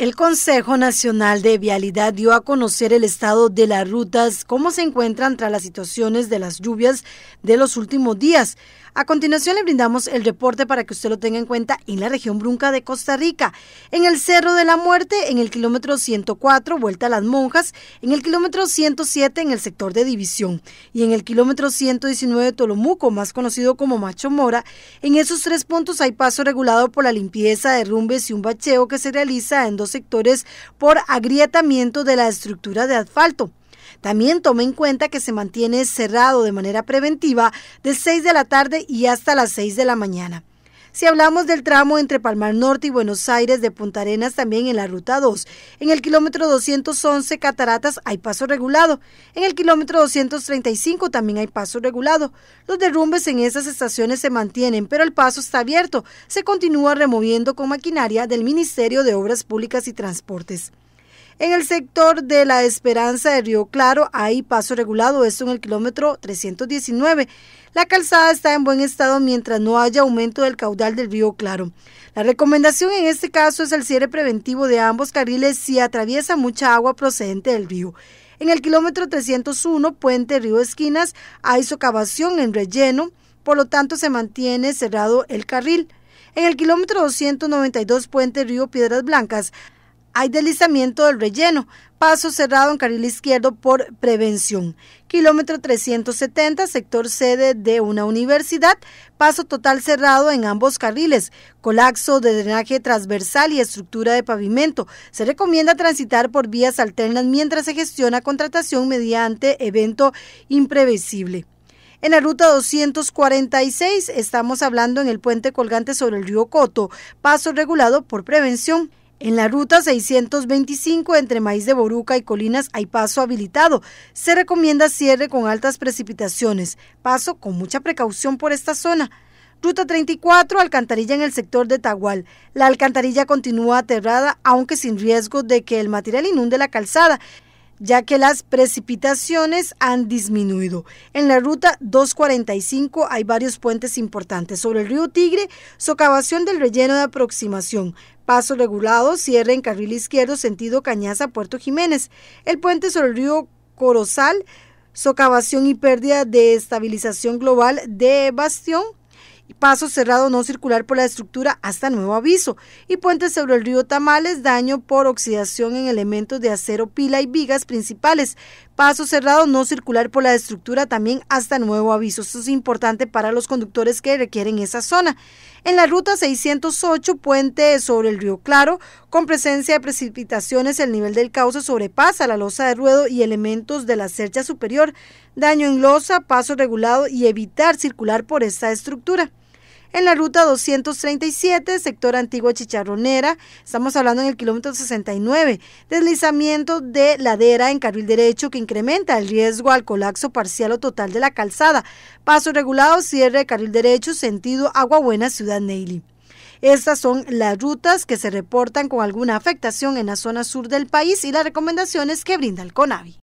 El Consejo Nacional de Vialidad dio a conocer el estado de las rutas, cómo se encuentran tras las situaciones de las lluvias de los últimos días. A continuación le brindamos el reporte para que usted lo tenga en cuenta en la región Brunca de Costa Rica. En el Cerro de la Muerte, en el kilómetro 104, vuelta a las monjas, en el kilómetro 107 en el sector de división y en el kilómetro 119 de Tolomuco, más conocido como Macho Mora, en esos tres puntos hay paso regulado por la limpieza, derrumbes y un bacheo que se realiza en dos sectores por agrietamiento de la estructura de asfalto. También tome en cuenta que se mantiene cerrado de manera preventiva de 6 de la tarde y hasta las 6 de la mañana. Si hablamos del tramo entre Palmar Norte y Buenos Aires de Punta Arenas, también en la ruta 2, en el kilómetro 211 Cataratas hay paso regulado. En el kilómetro 235 también hay paso regulado. Los derrumbes en esas estaciones se mantienen, pero el paso está abierto. Se continúa removiendo con maquinaria del Ministerio de Obras Públicas y Transportes. En el sector de la Esperanza de Río Claro hay paso regulado, esto en el kilómetro 319. La calzada está en buen estado mientras no haya aumento del caudal del río Claro. La recomendación en este caso es el cierre preventivo de ambos carriles si atraviesa mucha agua procedente del río. En el kilómetro 301, Puente Río Esquinas, hay socavación en relleno, por lo tanto se mantiene cerrado el carril. En el kilómetro 292, Puente Río Piedras Blancas, hay deslizamiento del relleno, paso cerrado en carril izquierdo por prevención. Kilómetro 370, sector sede de una universidad, paso total cerrado en ambos carriles, colapso de drenaje transversal y estructura de pavimento. Se recomienda transitar por vías alternas mientras se gestiona contratación mediante evento imprevisible. En la ruta 246 estamos hablando en el puente colgante sobre el río Coto, paso regulado por prevención. En la ruta 625 entre Maíz de Boruca y Colinas hay paso habilitado. Se recomienda cierre con altas precipitaciones. Paso con mucha precaución por esta zona. Ruta 34, alcantarilla en el sector de Tagual. La alcantarilla continúa aterrada, aunque sin riesgo de que el material inunde la calzada ya que las precipitaciones han disminuido. En la ruta 245 hay varios puentes importantes. Sobre el río Tigre, socavación del relleno de aproximación. Paso regulado, cierre en carril izquierdo, sentido Cañaza, Puerto Jiménez. El puente sobre el río Corozal, socavación y pérdida de estabilización global de Bastión paso cerrado no circular por la estructura hasta nuevo aviso y puente sobre el río Tamales, daño por oxidación en elementos de acero, pila y vigas principales. Paso cerrado no circular por la estructura también hasta nuevo aviso. Esto es importante para los conductores que requieren esa zona. En la ruta 608, puente sobre el río Claro, con presencia de precipitaciones, el nivel del cauce sobrepasa la losa de ruedo y elementos de la cercha superior. Daño en losa, paso regulado y evitar circular por esta estructura en la ruta 237, sector antiguo Chicharronera. Estamos hablando en el kilómetro 69. Deslizamiento de ladera en carril derecho que incrementa el riesgo al colapso parcial o total de la calzada. Paso regulado, cierre de carril derecho, sentido Agua Buena, Ciudad Neily. Estas son las rutas que se reportan con alguna afectación en la zona sur del país y las recomendaciones que brinda el CONAVI.